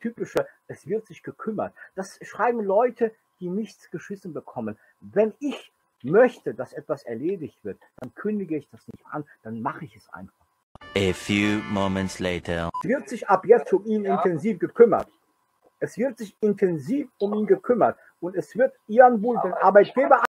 typische, es wird sich gekümmert. Das schreiben Leute, die nichts geschissen bekommen. Wenn ich möchte, dass etwas erledigt wird, dann kündige ich das nicht an, dann mache ich es einfach. A few moments later. Es wird sich ab jetzt um ihn intensiv gekümmert. Es wird sich intensiv um ihn gekümmert und es wird Ian Bull, den Arbeitgeber